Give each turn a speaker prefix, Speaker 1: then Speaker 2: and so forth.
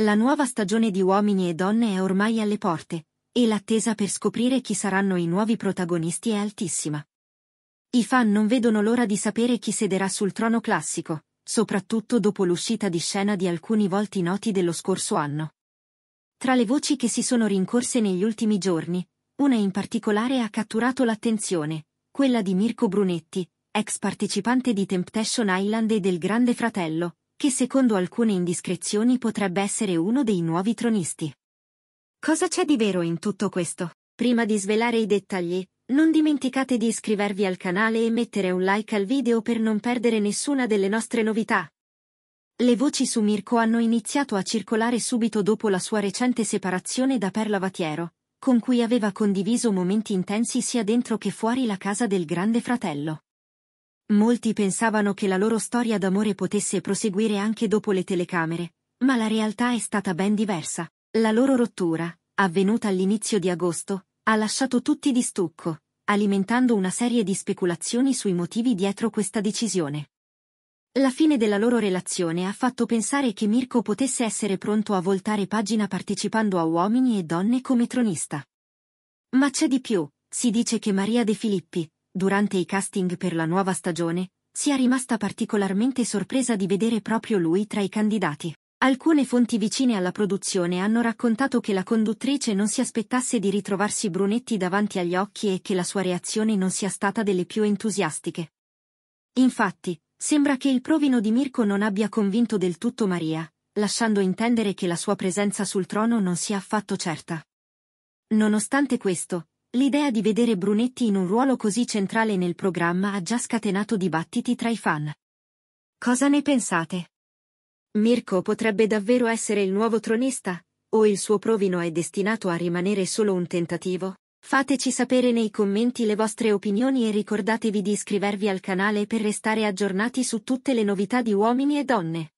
Speaker 1: La nuova stagione di Uomini e Donne è ormai alle porte, e l'attesa per scoprire chi saranno i nuovi protagonisti è altissima. I fan non vedono l'ora di sapere chi sederà sul trono classico, soprattutto dopo l'uscita di scena di alcuni volti noti dello scorso anno. Tra le voci che si sono rincorse negli ultimi giorni, una in particolare ha catturato l'attenzione, quella di Mirko Brunetti, ex partecipante di Temptation Island e del Grande Fratello, che secondo alcune indiscrezioni potrebbe essere uno dei nuovi tronisti. Cosa c'è di vero in tutto questo? Prima di svelare i dettagli, non dimenticate di iscrivervi al canale e mettere un like al video per non perdere nessuna delle nostre novità. Le voci su Mirko hanno iniziato a circolare subito dopo la sua recente separazione da Perla Vatiero, con cui aveva condiviso momenti intensi sia dentro che fuori la casa del grande fratello. Molti pensavano che la loro storia d'amore potesse proseguire anche dopo le telecamere, ma la realtà è stata ben diversa. La loro rottura, avvenuta all'inizio di agosto, ha lasciato tutti di stucco, alimentando una serie di speculazioni sui motivi dietro questa decisione. La fine della loro relazione ha fatto pensare che Mirko potesse essere pronto a voltare pagina partecipando a uomini e donne come tronista. Ma c'è di più, si dice che Maria De Filippi, durante i casting per la nuova stagione, sia rimasta particolarmente sorpresa di vedere proprio lui tra i candidati. Alcune fonti vicine alla produzione hanno raccontato che la conduttrice non si aspettasse di ritrovarsi Brunetti davanti agli occhi e che la sua reazione non sia stata delle più entusiastiche. Infatti, sembra che il provino di Mirko non abbia convinto del tutto Maria, lasciando intendere che la sua presenza sul trono non sia affatto certa. Nonostante questo, l'idea di vedere Brunetti in un ruolo così centrale nel programma ha già scatenato dibattiti tra i fan. Cosa ne pensate? Mirko potrebbe davvero essere il nuovo tronista? O il suo provino è destinato a rimanere solo un tentativo? Fateci sapere nei commenti le vostre opinioni e ricordatevi di iscrivervi al canale per restare aggiornati su tutte le novità di uomini e donne.